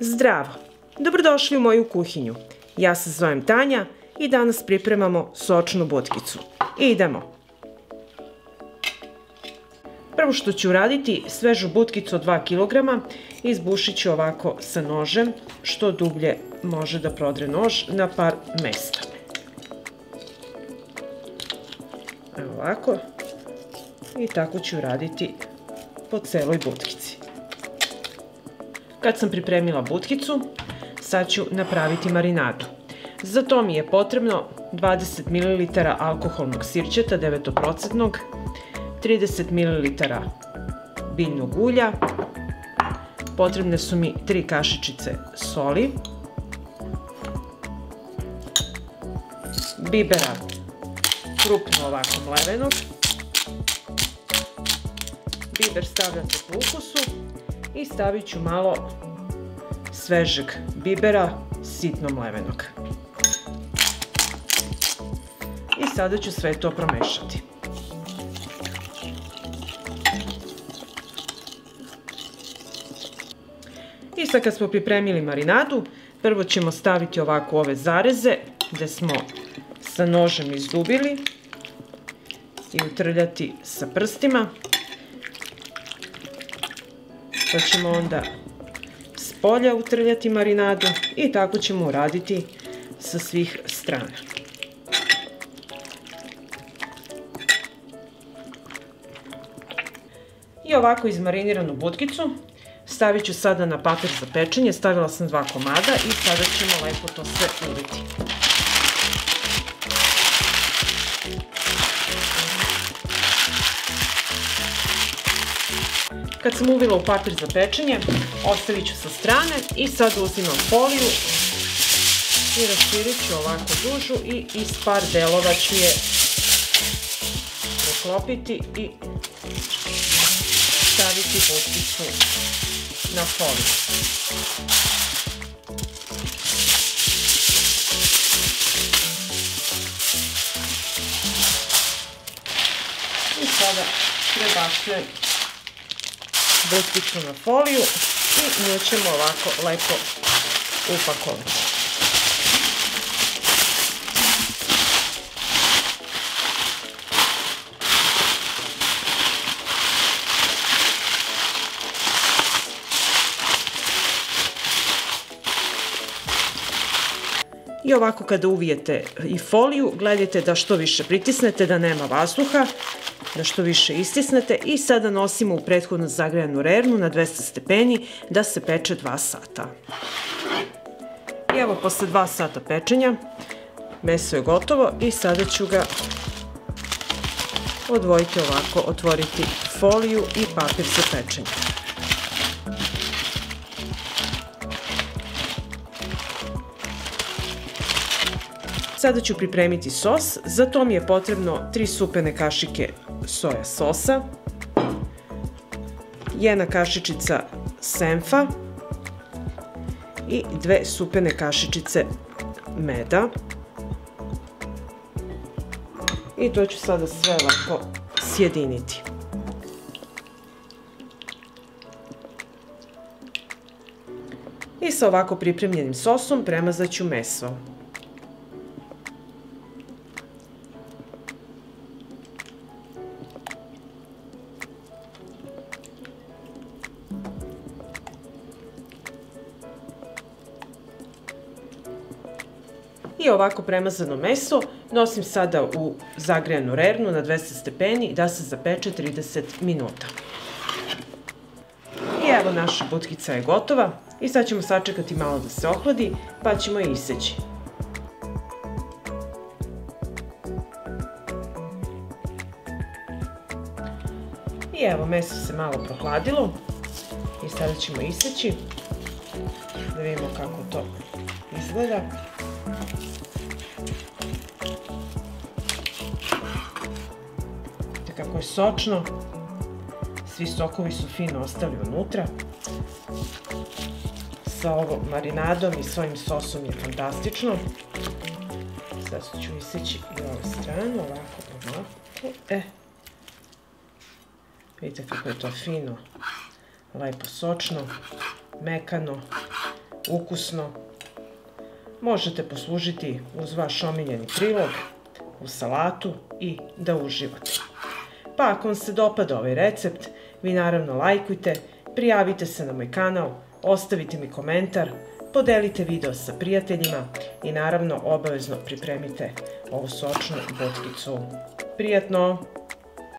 Zdravo! Dobrodošli u moju kuhinju. Ja se zovem Tanja i danas pripremamo sočnu butkicu. Idemo! Prvo što ću uraditi, svežu butkicu od 2 kg izbušit ću ovako sa nožem, što dublje može da prodre nož na par mesta. Evo ovako. I tako ću uraditi po celoj butkici. Kad sam pripremila butkicu, sad ću napraviti marinadu. Za to mi je potrebno 20 ml alkoholnog sirćeta 9%, 30 ml biljnog ulja, potrebne su mi 3 kašičice soli, bibera krupno ovako mlevenog, biber stavljate po ukusu i stavit ću malo svežeg bibera sitno mlevenog. I sada ću sve to promešati. I sad kad smo pripremili marinadu, prvo ćemo staviti ovako ove zareze gde smo sa nožem izdubili i utrljati sa prstima. Pa ćemo onda s polja utrljati marinadu i tako ćemo uraditi sa svih strana. I ovako izmariniranu butkicu stavit ću sada na papir za pečenje. Stavila sam dva komada i sada ćemo lepo to sve uliti. Kad sam uvila u papir za pečenje, ostavit ću sa strane i sad uzimam foliju i raširit ću ovako dužu i iz par delova ću je poklopiti i staviti butkicu na foliju. I sada prebacujem butkicu na foliju i nju ćemo ovako lepo upakovati. I ovako kada uvijete i foliju, gledajte da što više pritisnete, da nema vazduha, da što više istisnete i sada nosimo u prethodno zagrejanu rernu na 200 stepeni da se peče 2 sata. I evo posle 2 sata pečenja meso je gotovo i sada ću ga odvojiti ovako, otvoriti foliju i papir za pečenje. Sada ću pripremiti sos, za to mi je potrebno 3 supene kašike soja sosa, jedna kašičica senfa i dve supene kašičice meda. I to ću sada sve lako sjediniti. I sa ovako pripremljenim sosom premazat ću meso. I ovako premazano meso nosim sada u zagrejanu rernu na 200 stepeni da se zapeče 30 minuta. I evo naša butkica je gotova i sad ćemo sačekati malo da se ohladi pa ćemo je iseći. I evo meso se malo prohladilo i sada ćemo iseći da vidimo kako to izgleda. Kako je sočno. Svi sokovi su fino ostali unutra. Sa ovom marinadom i svojim sosom je fantastično. Sad ću iseći i ovu stranu, ovako, ovako. E. Vidite kako je to fino, lepo sočno, mekano, ukusno. Možete poslužiti uz vaš omiljeni prilog, u salatu i da uživate. Pa ako vam se dopada ovaj recept, vi naravno lajkujte, prijavite se na moj kanal, ostavite mi komentar, podelite video sa prijateljima i naravno obavezno pripremite ovu sočnu botkicu. Prijatno!